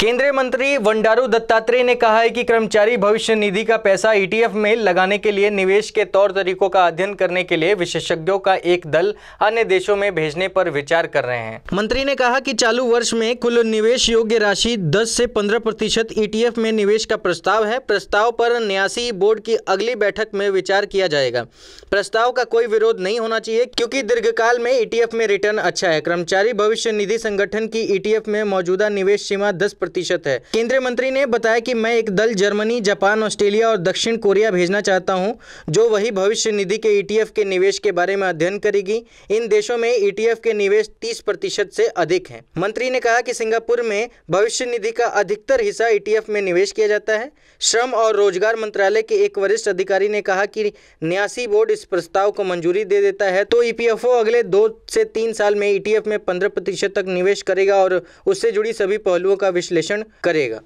केंद्रीय मंत्री वंडारू दत्तात्रेय ने कहा है कि कर्मचारी भविष्य निधि का पैसा ईटीएफ में लगाने के लिए, निवेश के तौर तरीकों का अध्ययन करने के लिए विशेषज्ञों का एक दल अन्य देशों में भेजने पर विचार कर रहे हैं। मंत्री ने कहा कि चालू वर्ष में कुल निवेश योग्य राशि 10 से 15 प्रतिशत ईटीएफ में निवेश का प्रस्ताव है। प्रस्ताव पर न्यासी बोर्ड की अगली बैठक में विचार किया जाएगा। प्रस्ताव का कोई विरोध नहीं होना चाहिए, क्योंकि दीर्घकाल में ईटीएफ में रिटर्न अच्छा है। कर्मचारी भविष्य निधि संगठन की ईटीएफ में मौजूदा निवेश सीमा दस प्रतिशत है। केंद्रीय मंत्री ने बताया कि मैं एक दल जर्मनी, जापान, ऑस्ट्रेलिया और दक्षिण कोरिया भेजना चाहता हूँ, जो वही भविष्य निधि के ईटीएफ के निवेश के बारे में अध्ययन करेगी। इन देशों में ईटीएफ के निवेश 30 प्रतिशत से अधिक है। मंत्री ने कहा कि सिंगापुर में भविष्य निधि का अधिकतर हिस्सा ईटीएफ में निवेश किया जाता है। श्रम और रोज़गार मंत्रालय के एक वरिष्ठ अधिकारी ने कहा कि न्यासी बोर्ड इस प्रस्ताव को मंजूरी दे देता है। तो ईपीएफओ अगले दो से तीन साल में ईटीएफ में पंद्रह प्रतिशत तक निवेश करेगा और उससे जुड़ी सभी पहलुओं का विश्लेषण विश्लेषण करेगा।